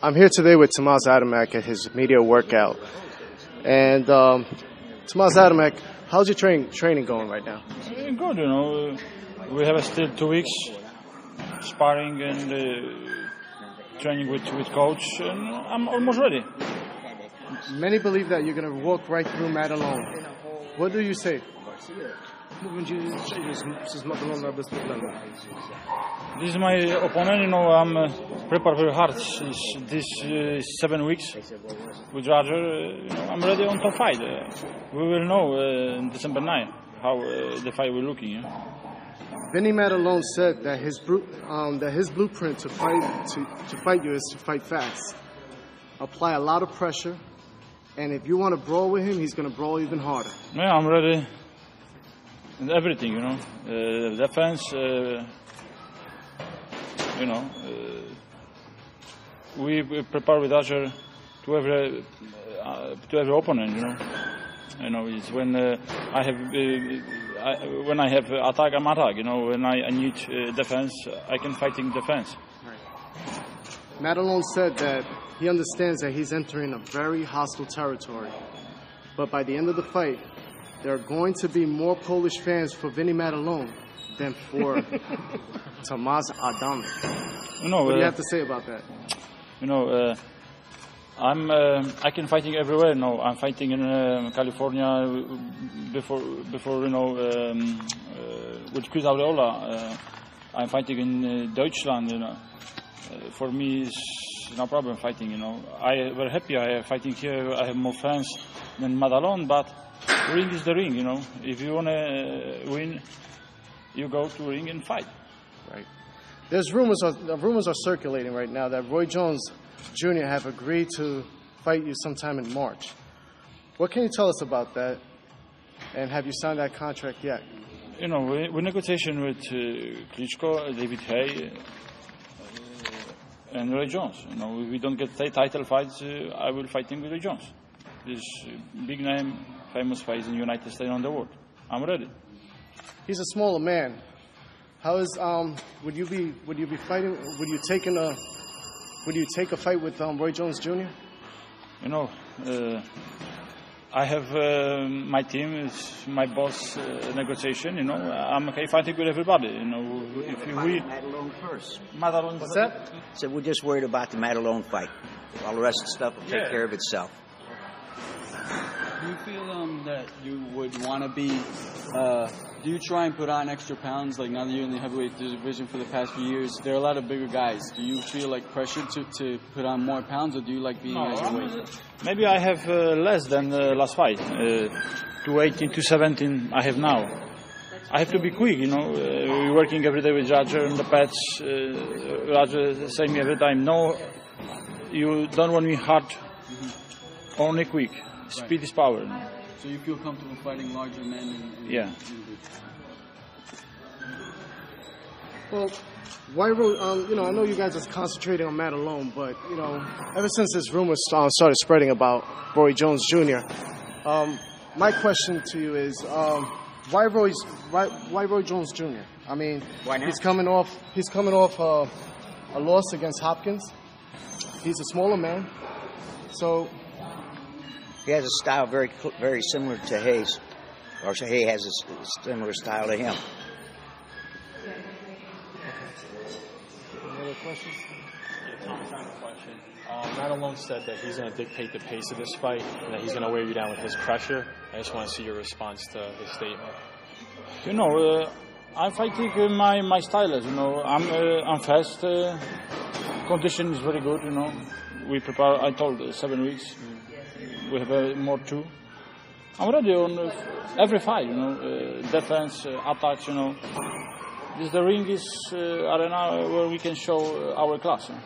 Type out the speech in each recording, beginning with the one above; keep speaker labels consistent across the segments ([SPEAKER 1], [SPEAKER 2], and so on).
[SPEAKER 1] I'm here today with Tomasz Adamek at his media workout. And um, Tomasz Adamek, how's your training training going right now?
[SPEAKER 2] Good, you know. We have still two weeks sparring and uh, training with, with coach, and I'm almost ready.
[SPEAKER 1] Many believe that you're going to walk right through Maddalone. What do you say?
[SPEAKER 2] This is my opponent, you know. I'm uh, prepared very hard this, this uh, seven weeks with Roger. Uh, you know, I'm ready on top fight. Uh, we will know uh, on December 9 how uh, the fight will looking. Yeah?
[SPEAKER 1] Vinny Maddalone said that his um, that his blueprint to fight to, to fight you is to fight fast, apply a lot of pressure, and if you want to brawl with him, he's going to brawl even harder.
[SPEAKER 2] Yeah, I'm ready. And everything, you know, uh, defense. Uh, you know, uh, we, we prepare with Roger to every uh, to every opponent. You know, you know, it's when uh, I have uh, I, when I have attack, I'm attack. You know, when I, I need defense, I can fighting defense.
[SPEAKER 1] Maddalone said that he understands that he's entering a very hostile territory, but by the end of the fight, there are going to be more Polish fans for Vinny Maddalone than for Tomasz Adamek.
[SPEAKER 2] You know,
[SPEAKER 1] What do you
[SPEAKER 2] uh,
[SPEAKER 1] have to say about that?
[SPEAKER 2] you know, uh, I'm uh, I can fighting everywhere. No, I'm fighting in uh, California before before you know um, uh, with Chris Arreola. Uh, I'm fighting in uh, Deutschland. You know, uh, for me it's no problem fighting. You know, I very happy. I fighting here. I have more fans than Maddalone, but ring is the ring. You know, if you wanna uh, win, you go to ring and fight.
[SPEAKER 1] Right. There's rumors are, uh, rumors are circulating right now that Roy Jones Jr. have agreed to fight you sometime in March. What can you tell us about that? And have you signed that contract yet?
[SPEAKER 2] You know, we, we negotiation with uh, Klitschko, David Haye, uh, and Roy Jones. You know, if we don't get t- title fights, uh, I will fight him with Roy Jones. This uh, big name, famous fights in the United States and the world. I'm ready.
[SPEAKER 1] He's a smaller man. How is um? Would you be would you be fighting? Would you take in a would you take a fight with um, Roy Jones Jr.?
[SPEAKER 2] You know, uh, I have uh, my team, is my boss uh, negotiation. You know, I'm okay fighting with everybody. You know, if you we
[SPEAKER 3] Maddalone first.
[SPEAKER 2] Maddalone,
[SPEAKER 1] What's that?
[SPEAKER 3] So we're just worried about the Maddalone fight. All the rest of the stuff will take
[SPEAKER 2] Yeah.
[SPEAKER 3] care of itself.
[SPEAKER 4] Do you feel um, that you would want to be? Uh, do you try and put on extra pounds? Like now that you're in the heavyweight division for the past few years, there are a lot of bigger guys. Do you feel like pressured to, to put on more pounds, or do you like being
[SPEAKER 2] No,
[SPEAKER 4] as your weight?
[SPEAKER 2] maybe I have uh, less than uh, last fight. Uh, 218, 217 I have now. I have to be quick, you know. Uh, we're working every day with Roger and the pads. Uh, Roger saying me every time, no, you don't want me hard, only quick. Speed is power.
[SPEAKER 4] So you feel comfortable fighting larger men? And, and
[SPEAKER 2] Yeah.
[SPEAKER 1] Well, why Roy? Um, you know, I know you guys are concentrating on Maddalone, but you know, ever since this rumor uh, started spreading about Roy Jones Jr., um, my question to you is, um, why Roy? Why, why Roy Jones Jr.? I mean,
[SPEAKER 3] Why not?
[SPEAKER 1] he's coming off. He's coming off uh, a loss against Hopkins. He's a smaller man, so
[SPEAKER 3] He has a style very very similar to Haye's, or so Haye has a similar style to him.
[SPEAKER 1] any other questions?
[SPEAKER 5] question. Um, Maddalone said that he's going to dictate the pace of this fight and that he's going to wear you down with his pressure. I just want to see your response to his statement.
[SPEAKER 2] You know, uh, I'm fighting uh, my my style. You know, I'm uh, I'm fast. Uh, condition is very good. You know, we prepare. I told uh, seven weeks. We have uh, more too. I'm ready on uh, every fight. You know, uh, defense, uh, attacks. You know, this the ring is uh, arena where we can show uh, our class. yeah.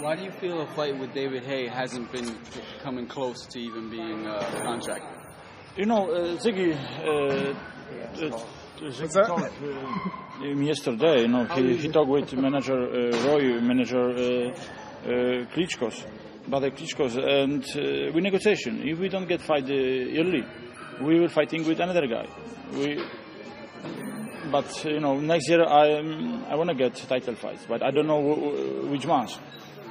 [SPEAKER 4] Why do you feel a fight with David Haye hasn't been coming close to even being uh, a contract?
[SPEAKER 2] You know, uh, Ziggy, uh, uh, Ziggy
[SPEAKER 1] that?
[SPEAKER 2] talked uh, him yesterday. You know, he, he talked with manager uh, Roy, manager uh, uh, Klitschko's, but the Klitschko's, and uh, we negotiation. If we don't get fight uh, early, we will fighting with another guy. We, but you know, next year I um, I want to get title fights, but I don't know wh- wh- which ones.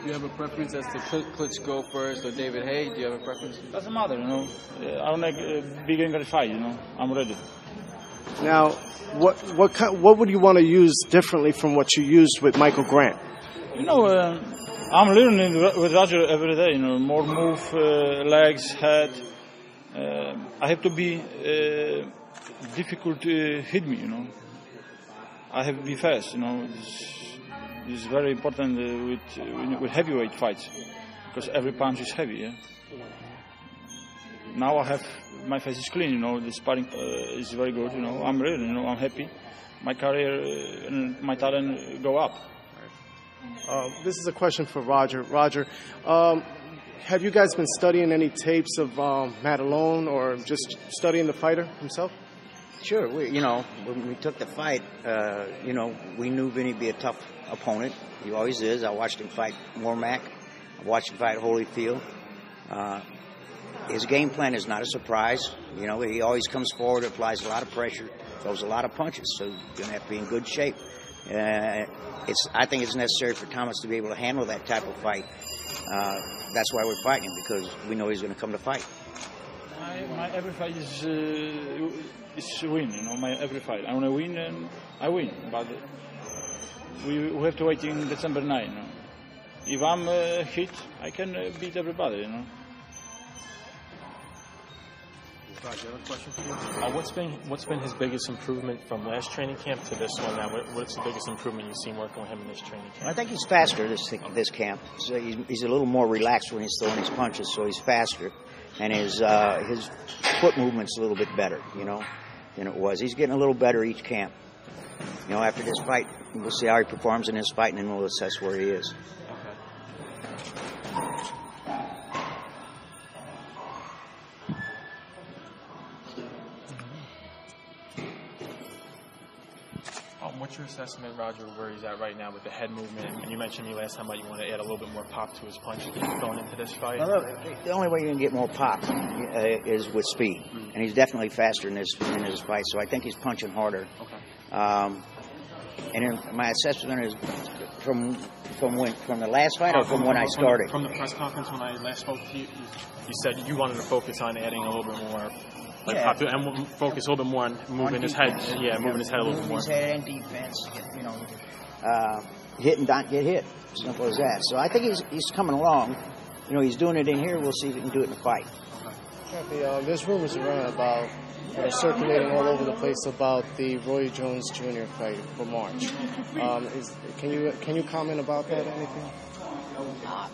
[SPEAKER 4] you have a preference as to Cl- Klitschko first or David Haye? Do you have a preference?
[SPEAKER 2] Doesn't matter, you know. Uh, I want a uh, big angry fight, you know. I'm ready.
[SPEAKER 1] Now, what what kind, what would you want to use differently from what you used with Michael Grant?
[SPEAKER 2] You know, uh, I'm learning with Roger every day. You know, more move, uh, legs, head. Uh, I have to be uh, difficult to hit me. You know, I have to be fast. You know, it's, very important uh, with with heavyweight fights because every punch is heavy. Yeah? Now I have my face is clean. You know, the sparring uh, is very good. You know, I'm ready. You know, I'm happy. My career uh, and my talent go up.
[SPEAKER 1] Uh, this is a question for Roger. Roger, um, have you guys been studying any tapes of um, Maddalone or just studying the fighter himself?
[SPEAKER 3] Sure, we, you know, when we took the fight, uh, you know, we knew Vinny'd be a tough opponent. He always is. I watched him fight Warmack. I watched him fight Holyfield. Uh, his game plan is not a surprise. You know, he always comes forward, applies a lot of pressure, throws a lot of punches. So you're going to have to be in good shape. Uh, it's, I think it's necessary for Thomas to be able to handle that type of fight. Uh, that's why we're fighting because we know he's going to come to fight.
[SPEAKER 2] My, my every fight is uh, is win. You know, my every fight. I want to win and I win. But we, we have to wait in December 9. You know? If I'm uh, hit, I can uh, beat everybody. You know.
[SPEAKER 5] Roger, another question for you. Uh, what's been what's been his biggest improvement from last training camp to this one now? What, what's the biggest improvement you've seen working with him in this training camp?
[SPEAKER 3] I think he's faster this this camp. So he's, he's a little more relaxed when he's throwing his punches, so he's faster, and his uh, his foot movement's a little bit better, you know, than it was. He's getting a little better each camp. You know, after this fight, we'll see how he performs in this fight, and then we'll assess where he is.
[SPEAKER 5] Um, assessment, Roger, where he's at right now with the head movement? And you mentioned me last time about you want to add a little bit more pop to his punch going into this fight.
[SPEAKER 3] Well, look, the only way you can get more pop uh, is with speed, and he's definitely faster in this in his fight. So I think he's punching harder.
[SPEAKER 5] Okay.
[SPEAKER 3] Um, and my assessment is from from when from the last fight or from when I started.
[SPEAKER 5] From the press conference when I last spoke to you, you, you said you wanted to focus on adding a little bit more. Like
[SPEAKER 3] Yeah.
[SPEAKER 5] popu- and focus a little bit more on moving
[SPEAKER 3] On
[SPEAKER 5] his
[SPEAKER 3] defense.
[SPEAKER 5] head. Yeah, moving his head a little bit more.
[SPEAKER 3] his head and defense, you know, uh, hit and not get hit. Simple as that. So I think he's he's coming along. You know, he's doing it in here. We'll see if he can do it in the fight.
[SPEAKER 1] Kathy, uh, there's rumors around about that are circulating all over the place about the Roy Jones Jr. fight for March. Um, is, can you can you comment about that? Anything?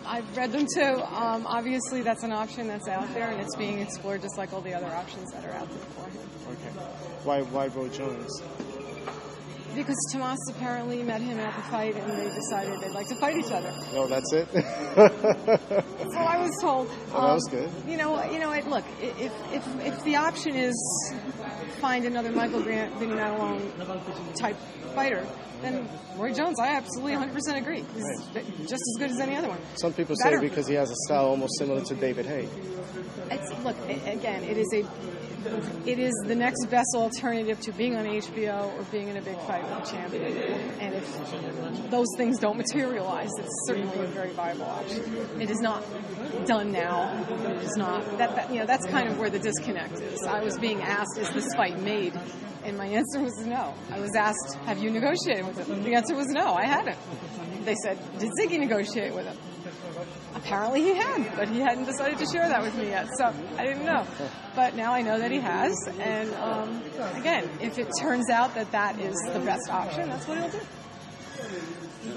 [SPEAKER 6] I've read them too. Um, obviously, that's an option that's out there, and it's being explored just like all the other options that are out there for him.
[SPEAKER 1] Okay. Why why Roy Jones?
[SPEAKER 6] Because Tomasz apparently met him at the fight, and they decided they'd like to fight each other.
[SPEAKER 1] No, that's it.
[SPEAKER 6] so I was told. Um,
[SPEAKER 1] Oh, that was good.
[SPEAKER 6] You know, you know. It, look, if if if the option is find another Michael Grant, Vinny Maddalone type fighter, then Roy Jones, I absolutely 100% agree. He's just as good as any other one.
[SPEAKER 1] Some people say because he has a style almost similar to David Haye.
[SPEAKER 6] It's, look, again, it is a, it is the next best alternative to being on HBO or being in a big fight with a champion. And if those things don't materialize, it's certainly a very viable option. It is not done now. It is not that, that you know that's kind of where the disconnect is. I was being asked, "Is this fight made?" And my answer was no. I was asked, "Have you negotiated with him?" The answer was no. I hadn't. They said, "Did Ziggy negotiate with him?" Apparently he had, but he hadn't decided to share that with me yet, so I didn't know. But now I know that he has, and um, again, if it turns out that that is the best option, that's what he'll do.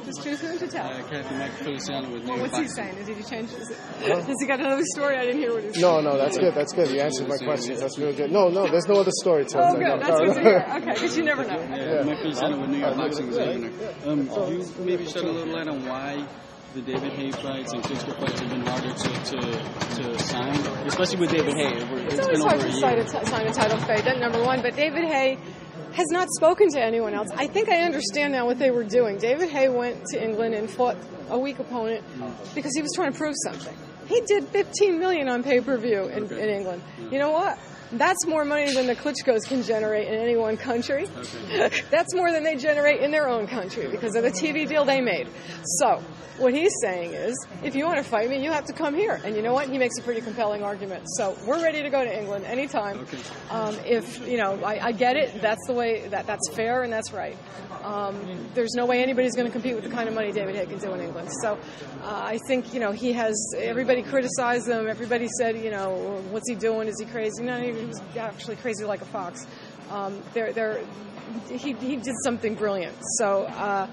[SPEAKER 6] Just too soon to tell.
[SPEAKER 4] Uh, Kathy Mike Feliciano with New
[SPEAKER 6] Well,
[SPEAKER 4] York
[SPEAKER 6] what's he saying? Did he change? Is it, has he got another story? I didn't hear what he said.
[SPEAKER 1] No, no, that's good. That's good. You answered my questions. That's really good. No, no, there's no other story to
[SPEAKER 6] Oh,
[SPEAKER 1] it.
[SPEAKER 6] good. That's good to hear. Okay, because you never know.
[SPEAKER 4] Yeah, Mike Feliciano with New York Boxing Examiner. Um, can you maybe shed a little light on why the David Haye fights and Klitschko fights have been harder to, to, to sign, especially with David Haye? It's
[SPEAKER 6] It's
[SPEAKER 4] been
[SPEAKER 6] always hard
[SPEAKER 4] over a
[SPEAKER 6] to sign
[SPEAKER 4] year.
[SPEAKER 6] a, t- sign a title fight, that number one. But David Haye has not spoken to anyone else. I think I understand now what they were doing. David Haye went to England and fought a weak opponent because he was trying to prove something. He did 15 million on pay per view in, in England. You know what? That's more money than the Klitschko's can generate in any one country. That's more than they generate in their own country because of the TV deal they made. So, what he's saying is, if you want to fight me, you have to come here. And you know what? He makes a pretty compelling argument. So, we're ready to go to England anytime.
[SPEAKER 4] Okay.
[SPEAKER 6] Um, if, you know, I, I get it. That's the way, that that's fair and that's right. Um, there's no way anybody's going to compete with the kind of money David Haye can do in England. So, uh, I think, you know, he has, everybody criticized him. Everybody said, you know, what's he doing? Is he crazy? No, he was actually crazy like a fox. Um, they're, they're, he, he did something brilliant. So, uh,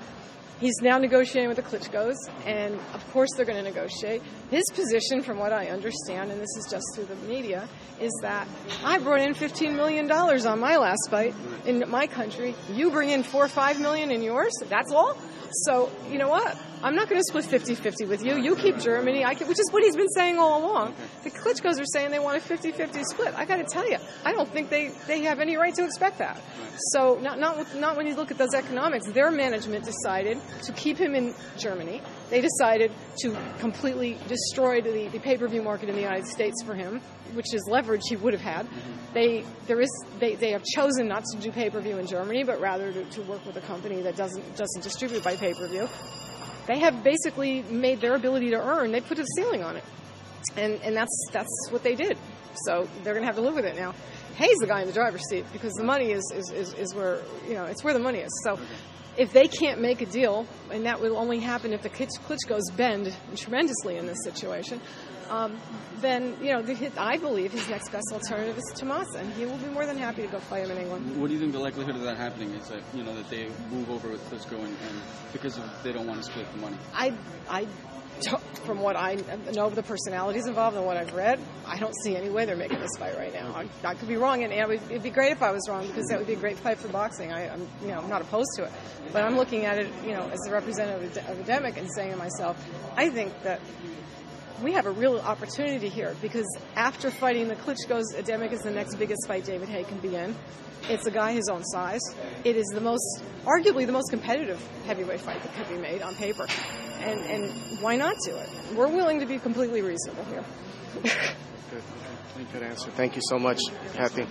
[SPEAKER 6] He's now negotiating with the Klitschko's, and of course they're going to negotiate. His position, from what I understand, and this is just through the media, is that I brought in $15 million on my last fight in my country. You bring in four or five million in yours. That's all. So you know what? I'm not going to split 50-50 with you. You keep Germany, I can, which is what he's been saying all along. The Klitschko's are saying they want a 50-50 split. I got to tell you, I don't think they, they have any right to expect that. So not not not when you look at those economics. Their management decided to keep him in Germany. They decided to completely destroy the, the pay-per-view market in the United States for him, which is leverage he would have had. They there is they, they have chosen not to do pay-per-view in Germany, but rather to, to work with a company that doesn't doesn't distribute by pay-per-view they have basically made their ability to earn. They put a ceiling on it, and and that's that's what they did. So they're going to have to live with it now. Haye's the guy in the driver's seat because the money is, is, is, is where you know it's where the money is. So if they can't make a deal, and that will only happen if the Klitsch- Klitschko's bend tremendously in this situation, um, then you know the, I believe his next best alternative is Tomasz, and he will be more than happy to go fight him in England.
[SPEAKER 4] What do you think the likelihood of that happening is that you know that they move over with Klitschko and, and because of, they don't want to split the money?
[SPEAKER 6] I, I, don't- from what I know of the personalities involved and what I've read, I don't see any way they're making this fight right now. I, I could be wrong, and it would, it'd be great if I was wrong because that would be a great fight for boxing. I, I'm, you know, I'm not opposed to it, but I'm looking at it, you know, as a representative of Adamek and saying to myself, I think that we have a real opportunity here because after fighting the Klitschko's, Adamek is the next biggest fight David Haye can be in. It's a guy his own size. It is the most, arguably the most competitive heavyweight fight that could be made on paper. And, and why not do it? We're willing to be completely reasonable here.
[SPEAKER 1] Good, good answer. Thank you so much, Kathy.